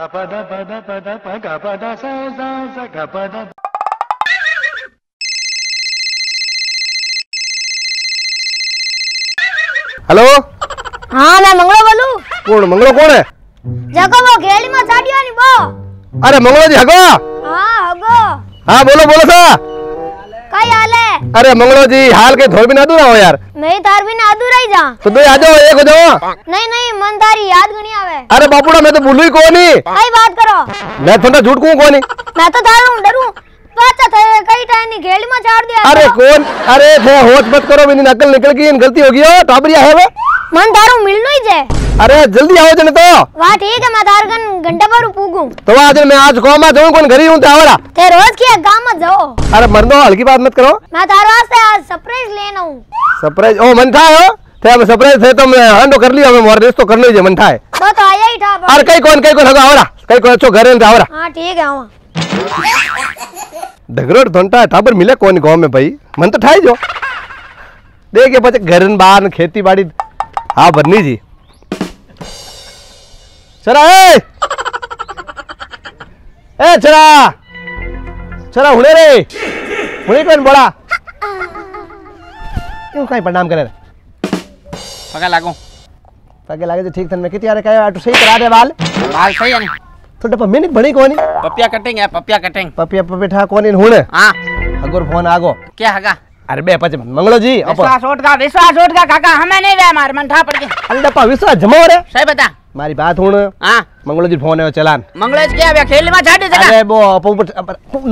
Gapada pada pada pa gapada sa sa sa gapada. Hello હા ના મંગળો બોલું? કોણ મંગળો કોણ? હે જગો ગેલીમાં ચાડ્યો ની બો. અરે મંગળો જી હગો હા હગો. હા બોલો બોલો સા. हाल है अरे मंगलो जी हाल के धोर भी ना दूरा हो यार. नहीं तार भी ना दूरा ही जा. तो दो आ जाओ एक हो जाओ. नहीं नहीं मन तारी याद गणी आवे. अरे बापूड़ा मैं तो भूलू ही कोनी. कई बात करो. मैं तो थोड़ा झूठ कू कोनी. मैं तो डरू डरू. पाचा थे कई टाइम नहीं घेल में चाड़ दिया अरे कौन? अरे थे होश मत करो मेरी नकल निकल गई गलती हो गई हो तो टाबरिया है वो. મન તારું મિલનું ही जे अरे जल्दी आओ जने तो वाह ठीक है मैं तार गन घंटे पर पूगूं तो आज मैं आज कौन में जाऊं कौन घर ही हूं ते आवड़ा ते रोज की गांव में जाओ अरे मरदो हल्की बात मत करो मैं तार वास्ते आज सरप्राइज लेना हूं सरप्राइज ओ मन था हो थे अब सरप्राइज थे तो मैं हांडो कर लिया मैं मोर तो कर लीजिए मन था है वो तो आया ही था पर- अरे कई कौन कई कौन हगा आवड़ा कई कौन अच्छो घर है आवड़ा हाँ ठीक है आवा ढगरोट धोंटा ठाबर मिले कौन गांव में भाई मन तो ठाई जो देखिए પછી ઘર ને બહાર ને हाँ बन्नी जी। चला ए! ए चला चला हुणे रे। हुणे कोण बड़ा? क्यों कहीं प्रणाम करे रे? पगे लागो। पगे लागे तो ठीक थन में कितिया रे कहे आटू सही करा दे बाल। बाल सही है तो डप मैंने बड़ी कोनी पपिया कटिंग है पपिया कटिंग। पपिया पपिया ठा कोनी हुणे? हाँ। अगर फ़ोन आगो। क्या हगा? अरे बे पचे मंगलो जी अपो विश्वास उठ का विश्वास उठ का काका हमें नहीं वे मार मन ठा पड़ के अरे डप्पा विश्वास जमाओ रे सही बता મારી વાત હું हाँ મંગળોજી ફોન આવ્યો ચલાન मंगलेश क्या वे खेल में छाड़ी जगह અરે બો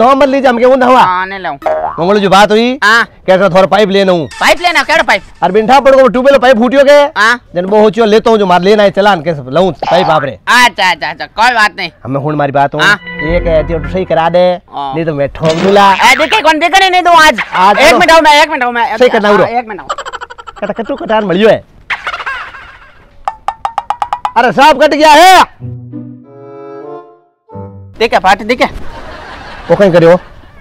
નંબર લીજે हम કેવું હવા हाँ नहीं लाऊं મંગળોજી વાત हुई हाँ कैसा थोड़ा पाइप लेना हूँ पाइप लेना केड़ा पाइप अरे बिंठा पड़ को ट्यूबवेल पाइप फूटियो के हाँ जन बो होचियो लेतो हूँ जो मार लेना है चलान कैसे लऊं पाइप आपरे अच्छा अच्छा अच्छा कोई बात नहीं हमें हुन मारी बात हूँ हाँ। एक है तो सही करा दे हाँ। नहीं तो मैं ठोक दूला ए, देखे कौन देखे नहीं दूं आज आज एक तो- मिनट आओ मैं एक मिनट आओ मैं सही करना उरो। हाँ, एक मिनट आओ कटा कटू कटान मलियो है अरे साहब कट गया है। देखे पार्टी देखे वो कहीं करियो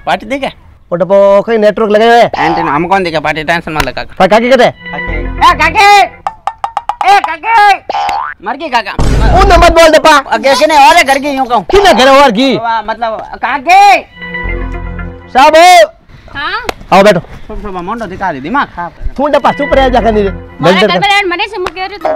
पार्टी देखे वो डपो कहीं नेटवर्क लगे हुए एंटीना हम कौन देखे पार्टी टेंशन मत ले काका पर काकी कहते ए काके! ए काके! मर गई काका। उन नंबर बोल डपा अगे के नहीं और घर की यूँ कहूँ। किने घर और की? वाह, मतलब काके! साहब! हाँ? आओ बैठो। सुबह सुबह मोंडो दिखा दी दिमाग खराब तू डपा चुप रह जा कनी मारा जल्दी घर पर आया, मने से मुके रहे तू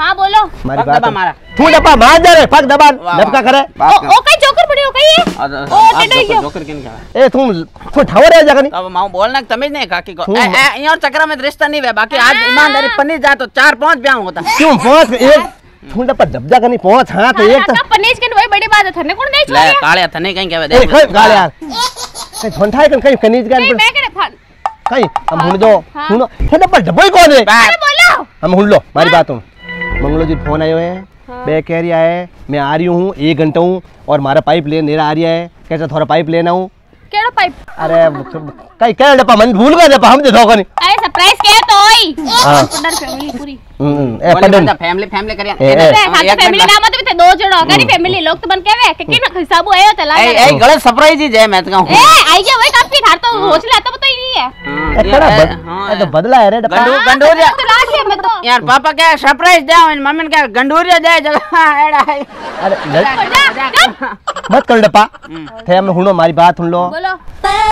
हाँ बोलो। मारी बात दबा है। मारा। तू मार जा रे पग दबा लपका करे। ओ ओ कई जोकर पड़ी हो कई है ओ ही जोकर किन का ए तू तू ठावर रह जा कनी अब माऊ बोलना तमीज नहीं काकी को। हूँ। ए ए यहाँ चक्कर में रिश्ता नहीं है बाकी आज ईमानदारी पन्नी जाए तो चार पाँच ब्याह होता। क्यों पहुँच एक? तू डपा जब जा कनी पहुँच हाँ तो एक काका पनीज के वही बड़ी बात है थने कौन नहीं ले काले थने कहीं कहवे ए कई गाल यार ठंडा कन कई कनीज नहीं गान मैं करे फान कई हम हुन दो हाँ। हुन हे डपा डबई कौन है? बोलो। हम हुन लो मारी बात हूँ मंगलो जी फ़ोन आयो है। बे कह रहा है मैं आ रही हूँ एक घंटा हूँ और मारा पाइप ले नेरा आ रहा है। कैसा थोड़ा पाइप लेना हूँ? केड़ो पाइप? अरे कई कह डपा मन भूल गए डपा हम देखो धोखा अरे सरप्राइज़ के तो होई। हाँ। पूरी। हम्म ए पडन फैमिली फैमिली करिया ए, ए। अरे हाथ फैमिली नाम तो थे दो जणो गरी फैमिली लोग तो बन केवे के किन हिसाब आयो त ए लागे ए गलत सरप्राइज़ ही जय मैं तो तो ही है हाँ, हाँ, तो बदला है रे गंडू हाँ, गंडूरिया लाग है यार पापा क्या सरप्राइज़ दे और मम्मी ने क्या गंडूरिया दे जगह एड़ा अरे। मत कर डपा थे मैं हुनो मारी बात हुन लो बोलो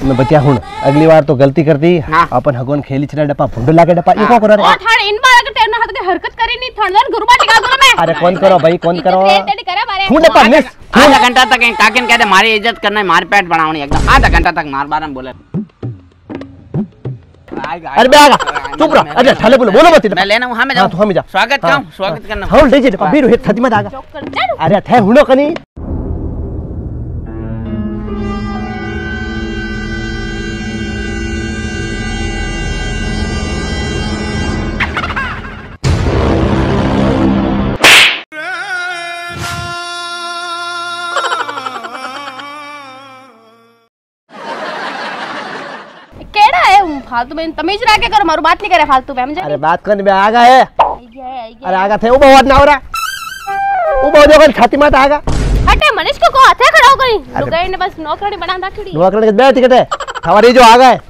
मैं बतिया हुन अगली बार तो गलती कर दी हाँ। अपन हगोन खेली छना डपा फुंड लाके डपा ये को करो ओ रे थार इन बार अगर तेरे हाथ के हरकत करी नहीं थणदन गुरुबा टिका गुरु में अरे कौन करो भाई कौन करो इज़्ज़त तेरी करे मारे तू डपा मिस आधा घंटा तक काकिन कहते मारी इज़्ज़त करना है मार पेट बनावनी एकदम आधा घंटा तक मार बारम बोले अरे बे आगा चुप रह अरे ठाले बोलो बोलो मत मैं लेना हूँ हाँ, तू हमें जा। स्वागत हाँ, स्वागत करना हाँ ले जे डपा हे थदी मत आगा अरे थे हुनो कनी फालतू में तमीज राखे करो मारू बात नहीं करे फालतू में समझे? अरे बात करने में आगा है। आई गया आई अरे आगा थे उबो वाद ना हो रहा उबो जो कर छाती मत आगा। हटे मनीष को को हाथे खड़ा हो गई। लुगाई ने बस नौकरानी बना दुआ करने के बैठ टिकट है हमारी जो आगा है।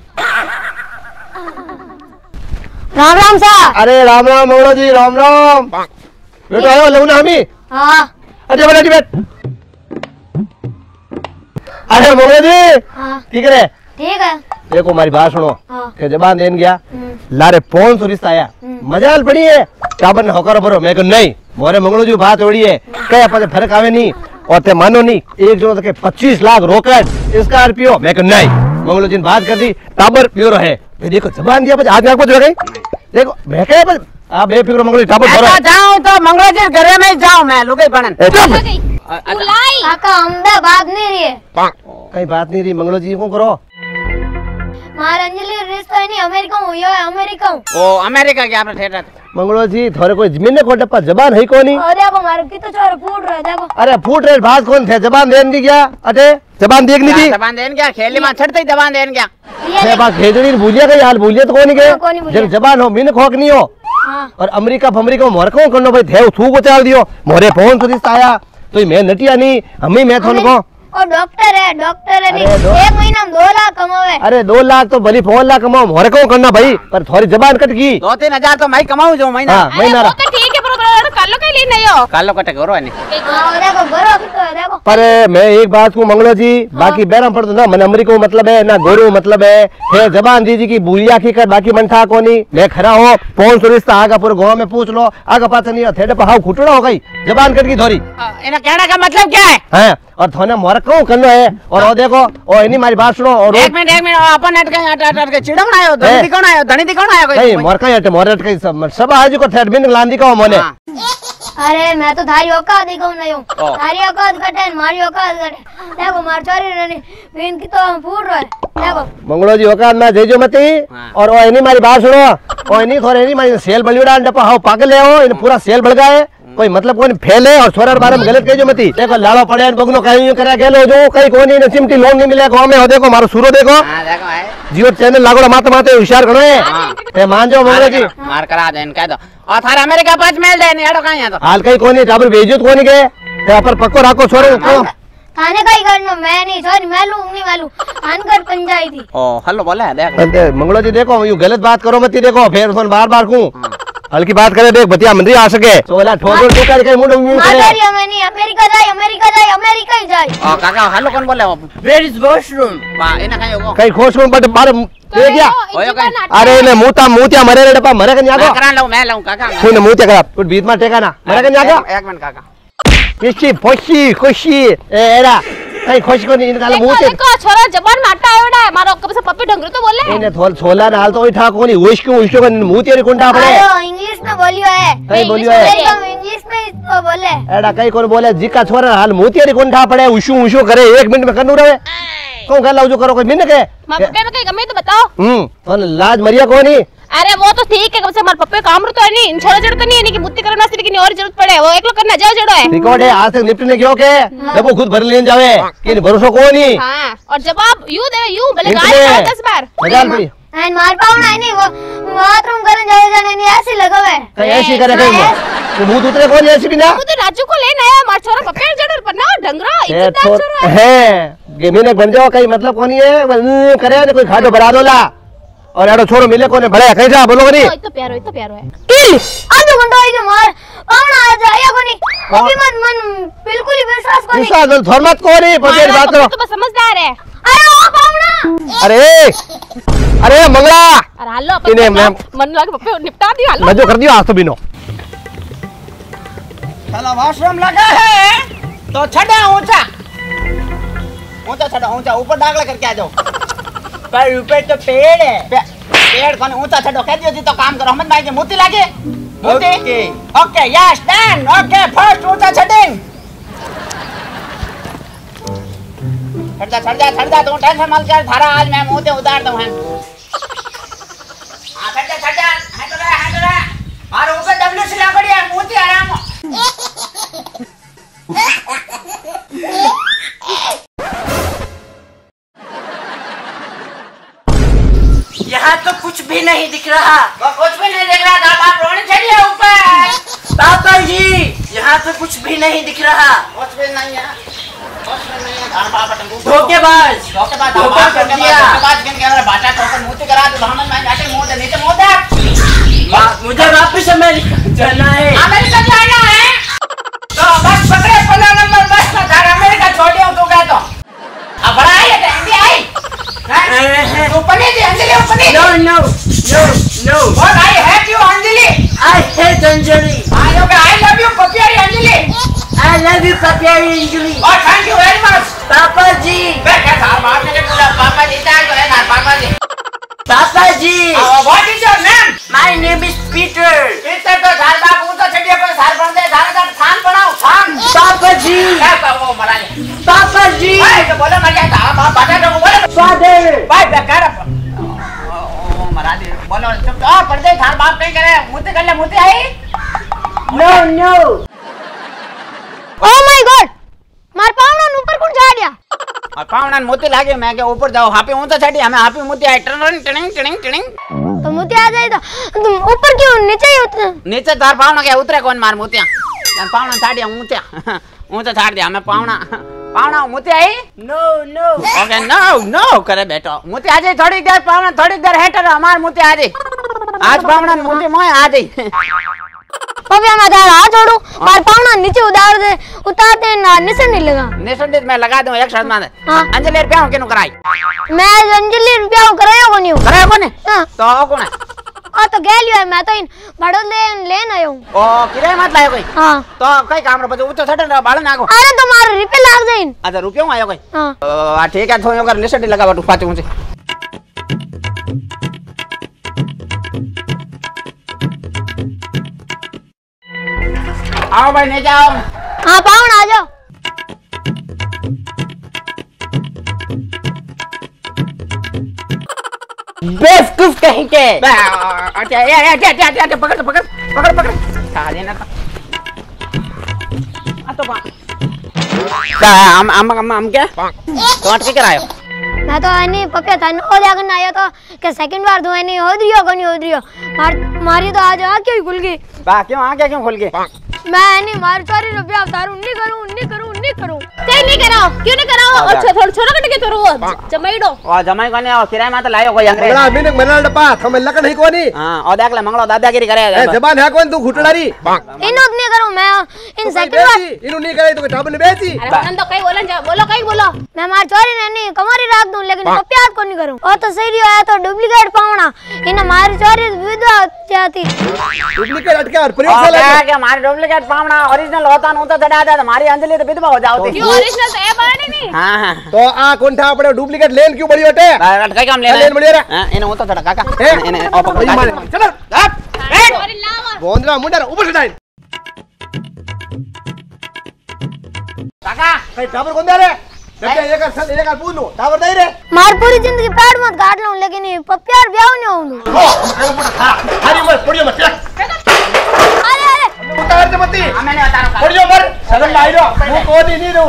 राम राम सा अरे राम राम मोड़ो जी राम राम। बेटो आयो लेना हमी। हाँ। अरे बैठ बैठ। अरे मंगलो जी हाँ। ठीक है ठीक है। देखो हमारी बात सुनो। हाँ। के जबान देन गया। हम्म, लारे फ़ोन सो रिश्ता आया। मजाल पड़ी है। टाबर ने होकर भरो? मैं नहीं मोरे मंगलो जी बात होड़ी है। कहे पासे फ़र्क आवे नहीं। और ते मानो नहीं एक जो के 25 लाख रोकड़। स्कॉर्पियो मैं नहीं मंगलो जी ने बात कर दी टाबर प्योर है ये देखो जबान दिया आगे आगे जो गई। देखो मैं कहे आप बेफिक्र मंगलो जी टाबर भरो। जाऊँ तो मंगला जी घरे में ही जाऊँ मैं लुगाई बनन। आ गई बुलाई। काका अहमदाबाद नहीं रही है। कहीं बात नहीं रही मंगलो जी को करो। मारा अंजलि रिश्ता है नहीं अमेरिका हूँ यो है अमेरिका हूँ ओ अमेरिका क्या आपने ठेठा मंगलो जी थोड़े कोई ज़मीन को डप्पा जबान है कोनी और देखो मारे कितना छोरा फूट रहा देखो अरे फूट रहे भाग कौन थे जबान देन दी क्या अटे जबान देख नहीं दी जबान देन क्या खेली माँ छड़ते ही जबान देन क्या ये छह बार भूलिया गई हाल भूलिया तो कौन हाँ, के जब जबान हो मिन खोक नहीं हो हाँ और अमेरिका फमरिका मोर को करनो भाई थे थू को चाल दियो मोरे फ़ोन तो आया तो मैं नटिया नहीं हमें मैं थोन को और डॉक्टर है डॉक्टर है नहीं एक महीना में दो लाख कमावे। अरे दो लाख तो भली फ़ोन लाख कमाओ मोरे को करना भाई पर थोड़ी जबान कट गई दो तीन हज़ार तो मैं कमाऊं जो महीना। हाँ महीना तो ठीक है पर पर कल नहीं हो कालो कटे करो नहीं हाँ और देखो। है पर मैं एक बात को मंगलो जी बाकी बैरम पड़ ना मन अमरीका को मतलब है ना गोरू मतलब है। है जबान दीजी की भूलिया की कर बाकी मन था कोनी। मैं खरा हो फ़ोन तो रिश्ता आगा पूरे गाँव में पूछ लो। आगा पास नहीं थे हाउ खुटड़ा हो गई। जबान कट गई थोड़ी। इन्हें कहने का मतलब क्या है? हैं। और थोने मोर क्यों करनो है? और वो देखो ओ इनी मारी बात सुनो और एक मिनट एक मिनट अपन नेट का अट अट के चिड़म आयो धनी दिखाना आयो धनी दिखाना आयो नहीं मोर का हटे मोर के सब सब आज को थेट बिन लांदी का मोने। हाँ। अरे मैं तो थारी औकात ही कहूँ नहीं हूँ ओ। थारी औकात है, मारी औकात घटे। देखो मार चोरी रहनी बीन की तो फूट रहा है। देखो। मंगलो जी औकात में जेजो मती। हाँ। और ओ इनी मारी बात सुनो ओ इनी थोड़े इनी मारी सेल बलिवड़ा डपा हाउ पागल है हो इन पूरा सेल बढ़ गए कोई मतलब कोई फैले और छोरा बारे में गलत कहियो मती देखो लाड़ो पड़े बगनो कहीं करे गेलो जो कहीं कोनी ने सिमटी लोन नहीं मिले गाँव में हो देखो मारो सूरो देखो हाँ देखो है जियो चैनल लागोड़ा माते माते होशियार घणो है हाँ। ते मान जाओ मंगलो जी मार करा दे कह दो और थारा अमेरिका पाँच मेल दे नहीं अड़ो कहाँ है तो हाल कहीं कोनी टाबर भेजो तो कोनी के ते पर पक्को राखो छोरो को ही करना मैं नहीं सॉरी मैं लू नहीं मैं लू अनकर पंचायती ओ हेलो बोले है, देख मंगलो जी देखो यूँ गलत बात करो मत देखो फिर फ़ोन बार बार को हल्की बात करे देख बतिया मंदिर आ सके। सोला ठोकर ठोकर कर के मुंड मुंड करे हमें नहीं अमेरिका जाए अमेरिका जाए अमेरिका ही जाए। ओ काका हेलो कौन बोले वेयर इज़ वॉशरूम वाह इन्हें कहीं होगो। कहीं खोश में बट बार दे गया। अरे ने मुता मुतिया मरे रे डपा मरे कन मैं जागो करा लऊं मैं लऊं काका। सुन मुतिया करा कुछ बीच में टेका ना मरे कन जागो। एक- एक मिनट काका। किसी खुशी खुशी एरा कहीं खुश को नहीं निकालो देखो मुते देखो छोरा जबान माटा आयोड़ा है मारो कब से पप्पी ढंगरू तो बोले इने थोल छोला नाल तो ठा कोनी उइश को उइश को मुतिया रे कुंडा पड़े अरे इंग्लिश में बोलियो है कहीं बोलियो है इंग्लिश में तो बोले एड़ा कहीं कोन बोले जिका छोरा हाल मुतिया रे कुंडा पड़े उशु उशु करे एक मिनट में कनु रहे कौन कर लाओ जो करो कोई मिन के माँ में कहीं गमे तो बताओ हम्म लाज मरिया कोनी अरे वो तो ठीक है कब से हमारे पप्पे काम तो है नहीं। इन छोरा ज़रूरत नहीं है नहीं कि मुत्ती करना सिर्फ़ की और ज़रूरत पड़े। वो एक लोग करना जाओ जड़ो है। रिकॉर्ड है आज तक निपटने क्यों के? जब वो खुद भर लेन जावे कि भरोसा कोनी हाँ और जवाब यू दे यू भले गाली निकले। खाओ दस बार। मजाल पड़ी एंड मार पाऊना है नहीं वो बाथरूम करने जाए जाने नहीं ऐसे लगा हुआ है कहीं ऐसी करे कहीं तो मुँह उतरे कौन ऐसी भी ना वो तो राजू को लेना है हमारे छोरा पप्पे जड़ो पर ना इज्जतदार तो छोरा। है है गेमी ने बन जाओ कहीं मतलब कोनी है करे ने कोई खाटो बना दोला और यारो छोरो मिले कोने भले कहीं जा बोलो नहीं ओ, इतना प्यारो इतना प्यारो है। किल आधो घंटा आई मार। पाऊना आ जाए को नहीं अभी मत मन बिल्कुल ही विश्वास को नहीं विश्वास दल थोरमत कोनी पतेर हमारा बात। करो तो बस समझदार है। अरे ओ पाऊना अरे अरे मंगला। और हालो अपन इन्हें मन लगे पप्पे निपटा दियो हालो। मजो कर दियो आज तो बिनो। चलो वॉशरूम लगा है। तो छड़ा ऊँचा। ऊँचा छड़ा ऊँचा ऊपर डागला करके आ जाओ। पर ऊपर तो पेड़ है। पे, पेड़ कौन ऊँचा छड़ो कह दियो जी तो काम करो हमन भाई के मोती लागे? मोती? Okay. Yes done okay first ऊँचा छटिंग छड़। जा छड़ जा छड़ जा तू टेंशन मत कर थारा आज मैं मोते उतार दूँ हैं। हाँ छड़ जा छड़ जा भी नहीं दिख रहा। कुछ भी नहीं दिख रहा था बाप रोने चलिए ऊपर। पापा जी यहाँ पे कुछ भी नहीं दिख रहा। कुछ भी नहीं है धोखेबाज। धोखा कर दिया। तो मुझे वापिस अमेरिका जाना है। अमेरिका जाना है? तो बस पकड़े पंद्रह नंबर बस कह तो। अब बड़ा तो, आई? है? आई ऊपर नहीं ऊपर नहीं no no no, no. What I hate you, Anjali. I hate Anjali. I okay, I love you, Papiari Anjali. I love you, Papiari Anjali. Oh, thank you very much. Papa Ji. मैं क्या सार बाप ने बोला पापा जी था जो है ना पापा जी Ji. Uh, what is your name? My name is Peter. इतना तो सार बाप ऊँचा चढ़िए पर सार बन दे सारे सारे थान बनाओ थान Papa Ji. क्या कहो मरा ले Papa Ji. तो बोलो मर जाता है बाप बाटा तो बोलो Father. भाई बेकार બોલો ચૂપ આ પડદે થાર બાપ કઈ કરે મુતે કરલે મુતે આઈ નો નો ઓ માય ગોડ માર પાવણા ઉપર કોણ જાડ્યા માર પાવણા ને મોતી લાગ્યો મેં કે ઉપર જાઓ હાપી હું તો છડી અમે હાપી મોતી આઈ ટણ ટણ ટણ ટણ તો મોતી આ જાય તો ઉપર क्यों નીચે નીચે તાર પાવણા કે ઉતરે કોણ માર મોતિયા તાર પાવણા છાડ્યા ઊંચા ઊંચા છાડ દે અમે પાવણા No, no. Okay no no करे बेटो मोती आ जाए थोड़ी देर पावना थोड़ी देर हेटर हमार मोती आ जाए आज पावना मोती मोय आ जाए पपिया मैं तारा हाथ छोड़ू मार पावना नीचे उतार दे उतारते ना निशान नहीं लगा निसंदित मैं लगा दूँ एक शर्त में हाँ। अंजलि रुपया किनु कराई मैं अंजलि रुपया करायो कोनी करायो कोने हाँ तो कौन है आ तो गया लियो है मैं तो इन बड़ो लेन लेन आयो हूँ ओ किराए मत लायो कोई हाँ तो कई काम रो बच्चो ऊँचा छटन बाळ नागो अरे तुम्हारे रिपे लाग जाइन अच्छा रुपया आयो कोई हाँ आ ठीक है थोड़ी अगर लिस्ट लगा बटू पाचे ऊँचे आओ भाई नहीं जाओ हाँ पावना आ जाओ बेवकूफ़ कहीं के अच्छा ये ये अच्छा अच्छा अच्छा पकड़ पकड़ पकड़ पकड़ खा लेना तो आ तो बा का हम हम हम हम क्या तो अटके करायो मैं तो नहीं पपिया था ओ जाकर आयो तो के सेकंड बार धोए नहीं हो दियो कोनी हो दियो मार मारी तो आज आ क्यों खुल गई बा क्यों आ गया क्यों खोल के मैं नहीं मार सारी रुपया उतारू नहीं करूँ नहीं करूँ ને કરો કઈ નહીં કરાવો ક્યું ને કરાવો અચ્છા થોડું છોરો કટ કે તોરો જમાઈડો ઓ જમાઈ કોને ઓ કિરાય માં તો લાયો કોઈ અંગ્રેજ બડા અભિનક મનાલ ડપા તમે લકણ હી કોની હા ઓ દાખલા મંગળો દાદાગીરી કરે એ જબાન હે કોન તું ઘૂટડારી એનો જ નહીં કરું મે ઇન સાઈકલ વાત ઇનો નહીં કરે તો ટાબને બેસી અરે મન તો કઈ બોલન જા બોલો કઈ બોલો મે માર ચોરી ને ની કમારી રાખ દઉં લેકિન કપ્યાત કોની કરું ઓ તો સહી રહ્યો આ તો ડુપ્લિકેટ પાવણા એને મારી ચોરી વિધવા જાતી ડુપ્લિકેટ અટકે પ્રયોગશાળા કે મારી ડુપ્લિકેટ પાવણા ઓરિજિનલ હોતા નહોતા દડા દડા મારી અંજલી તો વિધવા दे हमारी अंजलि तो विधवा हो जाती ક્યું ઓરિજિનલ તો એ બાણે નહીં हां हां તો આ કોંઠા આપણે ડુપ્લિકેટ લેન ક્યું બળી વટે कई काम ले लेन बढ़िया रे। हां इने वो तो चढ़ा काका ए, इने ओ पकड़ ભાઈ મારે ચલો હપ સોરી લાવો બોંદરા મુંડા ઉપર ચડાઈ काका કઈ ટાબર કોંદા રે જગ્યા એક સલ એક આ પૂનું ટાબર દઈ રે मार पूरी जिंदगी पेड़ मत काट लूं लेकिन ये पपिया ब्याह नहीं होऊं उतार दे मती हाँ, मैंने उतारो पड़ जाओ मर। सदन लाई रो वो को दी नहीं रो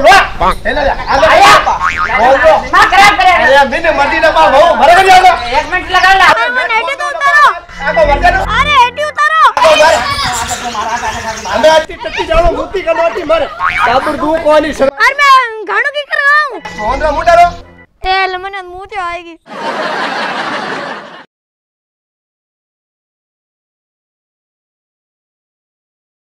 हेला जा। हेला आया बोल रो ना खराब करे। अरे दिन मर्ज़ी ना बा बहु। भरे जा लो 1 मिनट लगा ला। हेटी तो उतारो। आको वर्गा रो अरे हेटी उतारो। अंदर आती टट्टी जाओ मूर्ति करवाती मर। काबुर दू कोनी अरे मैं घाणो की करवाऊं। फ़ोन रो मुटारो ए लमन मूर्ति तो आएगी।